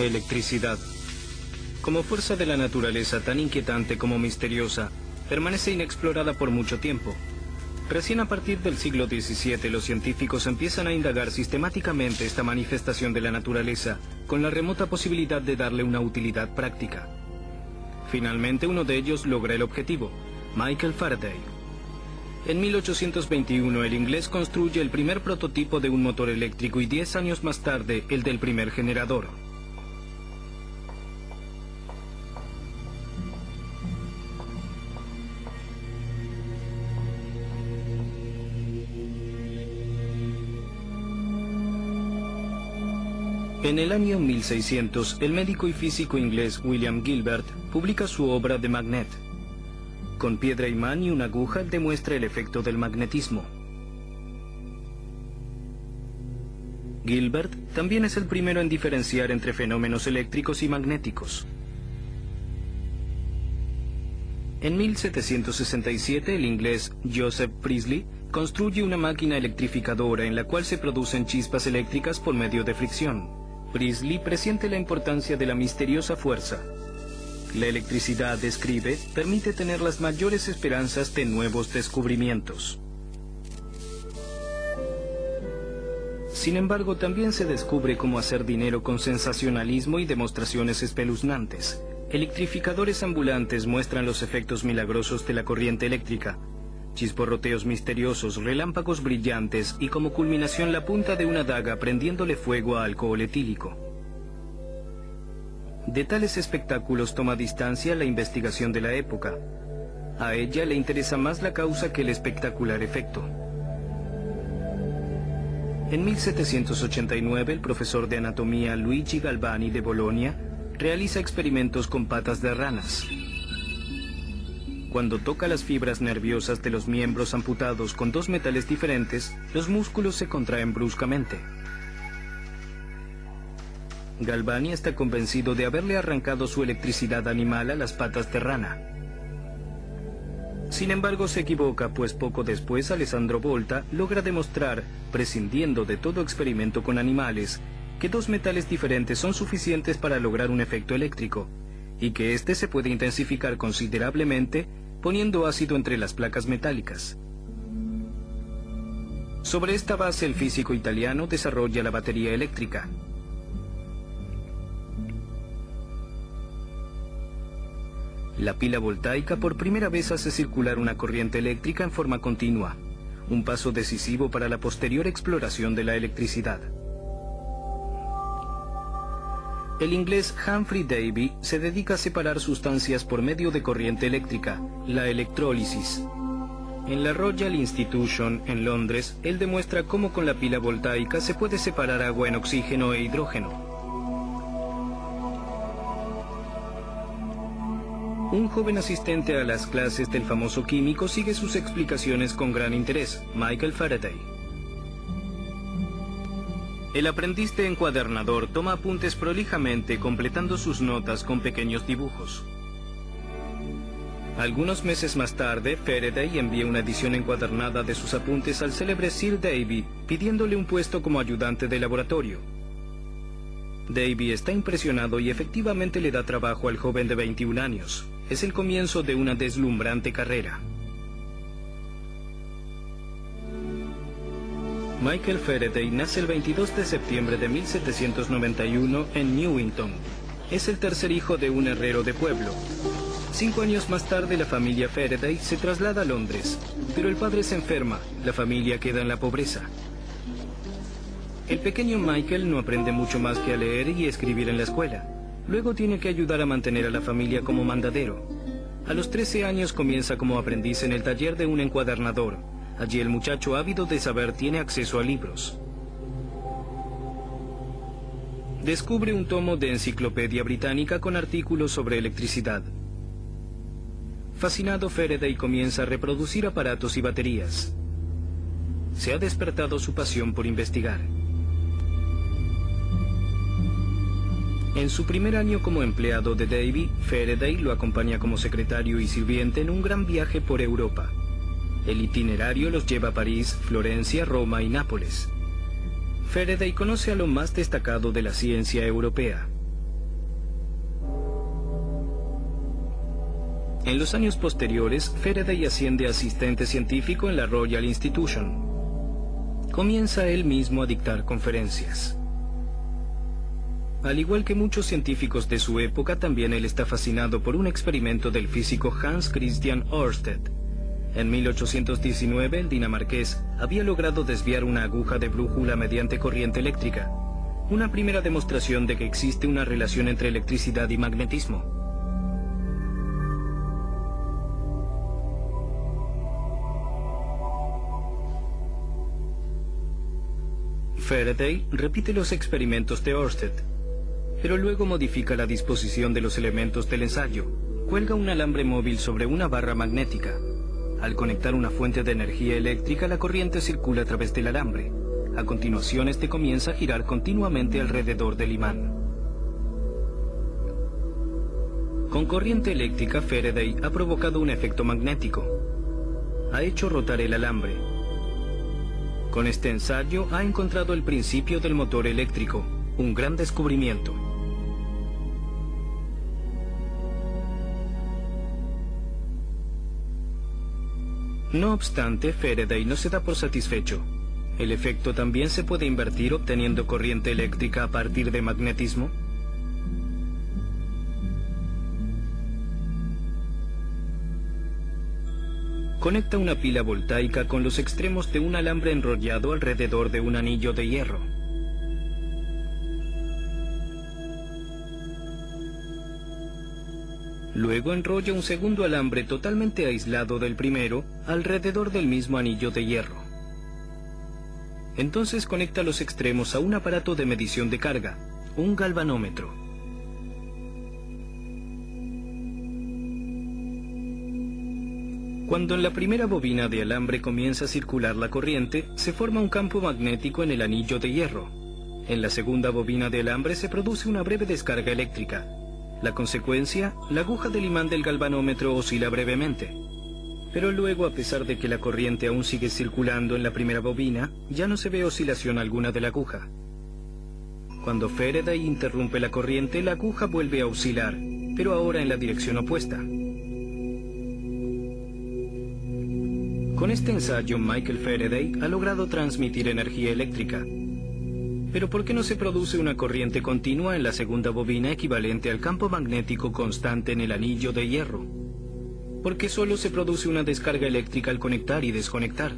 Electricidad. Como fuerza de la naturaleza tan inquietante como misteriosa, permanece inexplorada por mucho tiempo. Recién a partir del siglo XVII los científicos empiezan a indagar sistemáticamente esta manifestación de la naturaleza, con la remota posibilidad de darle una utilidad práctica. Finalmente uno de ellos logra el objetivo, Michael Faraday. En 1821 el inglés construye el primer prototipo de un motor eléctrico y 10 años más tarde el del primer generador. En el año 1600, el médico y físico inglés William Gilbert publica su obra de Magnet. Con piedra imán y una aguja demuestra el efecto del magnetismo. Gilbert también es el primero en diferenciar entre fenómenos eléctricos y magnéticos. En 1767 el inglés Joseph Priestley construye una máquina electrificadora en la cual se producen chispas eléctricas por medio de fricción. Priestley presiente la importancia de la misteriosa fuerza. La electricidad, describe, permite tener las mayores esperanzas de nuevos descubrimientos. Sin embargo, también se descubre cómo hacer dinero con sensacionalismo y demostraciones espeluznantes. Electrificadores ambulantes muestran los efectos milagrosos de la corriente eléctrica, chisporroteos misteriosos, relámpagos brillantes y como culminación la punta de una daga prendiéndole fuego a alcohol etílico. De tales espectáculos toma distancia la investigación de la época. A ella le interesa más la causa que el espectacular efecto. En 1789 el profesor de anatomía Luigi Galvani de Bolonia realiza experimentos con patas de ranas. Cuando toca las fibras nerviosas de los miembros amputados con dos metales diferentes, los músculos se contraen bruscamente. Galvani está convencido de haberle arrancado su electricidad animal a las patas de rana. Sin embargo, se equivoca, pues poco después Alessandro Volta logra demostrar, prescindiendo de todo experimento con animales, que dos metales diferentes son suficientes para lograr un efecto eléctrico, y que éste se puede intensificar considerablemente poniendo ácido entre las placas metálicas. Sobre esta base el físico italiano desarrolla la batería eléctrica. La pila voltaica por primera vez hace circular una corriente eléctrica en forma continua, un paso decisivo para la posterior exploración de la electricidad. El inglés Humphrey Davy se dedica a separar sustancias por medio de corriente eléctrica, la electrólisis. En la Royal Institution, en Londres, él demuestra cómo con la pila voltaica se puede separar agua en oxígeno e hidrógeno. Un joven asistente a las clases del famoso químico sigue sus explicaciones con gran interés, Michael Faraday. El aprendiz de encuadernador toma apuntes prolijamente completando sus notas con pequeños dibujos. Algunos meses más tarde, Faraday envía una edición encuadernada de sus apuntes al célebre Sir Davy, pidiéndole un puesto como ayudante de laboratorio. Davy está impresionado y efectivamente le da trabajo al joven de 21 años. Es el comienzo de una deslumbrante carrera. Michael Faraday nace el 22 de septiembre de 1791 en Newington. Es el tercer hijo de un herrero de pueblo. Cinco años más tarde la familia Faraday se traslada a Londres, pero el padre se enferma, la familia queda en la pobreza. El pequeño Michael no aprende mucho más que a leer y escribir en la escuela. Luego tiene que ayudar a mantener a la familia como mandadero. A los 13 años comienza como aprendiz en el taller de un encuadernador, Allí el muchacho ávido de saber tiene acceso a libros. Descubre un tomo de enciclopedia británica con artículos sobre electricidad. Fascinado Faraday comienza a reproducir aparatos y baterías. Se ha despertado su pasión por investigar. En su primer año como empleado de Davy, Faraday lo acompaña como secretario y sirviente en un gran viaje por Europa. El itinerario los lleva a París, Florencia, Roma y Nápoles. Faraday conoce a lo más destacado de la ciencia europea. En los años posteriores, Faraday asciende asistente científico en la Royal Institution. Comienza él mismo a dictar conferencias. Al igual que muchos científicos de su época, también él está fascinado por un experimento del físico Hans Christian Ørsted, en 1819, el dinamarqués había logrado desviar una aguja de brújula mediante corriente eléctrica, una primera demostración de que existe una relación entre electricidad y magnetismo. Faraday repite los experimentos de Ørsted, pero luego modifica la disposición de los elementos del ensayo. Cuelga un alambre móvil sobre una barra magnética. Al conectar una fuente de energía eléctrica, la corriente circula a través del alambre. A continuación, este comienza a girar continuamente alrededor del imán. Con corriente eléctrica, Faraday ha provocado un efecto magnético. Ha hecho rotar el alambre. Con este ensayo ha encontrado el principio del motor eléctrico, un gran descubrimiento. No obstante, Faraday no se da por satisfecho. ¿El efecto también se puede invertir obteniendo corriente eléctrica a partir de magnetismo? Conecta una pila voltaica con los extremos de un alambre enrollado alrededor de un anillo de hierro. Luego enrolla un segundo alambre totalmente aislado del primero alrededor del mismo anillo de hierro. Entonces conecta los extremos a un aparato de medición de carga, un galvanómetro. Cuando en la primera bobina de alambre comienza a circular la corriente, se forma un campo magnético en el anillo de hierro. En la segunda bobina de alambre se produce una breve descarga eléctrica, la consecuencia, la aguja del imán del galvanómetro oscila brevemente. Pero luego, a pesar de que la corriente aún sigue circulando en la primera bobina, ya no se ve oscilación alguna de la aguja. Cuando Faraday interrumpe la corriente, la aguja vuelve a oscilar, pero ahora en la dirección opuesta. Con este ensayo, Michael Faraday ha logrado transmitir energía eléctrica, pero ¿por qué no se produce una corriente continua en la segunda bobina equivalente al campo magnético constante en el anillo de hierro? Porque solo se produce una descarga eléctrica al conectar y desconectar.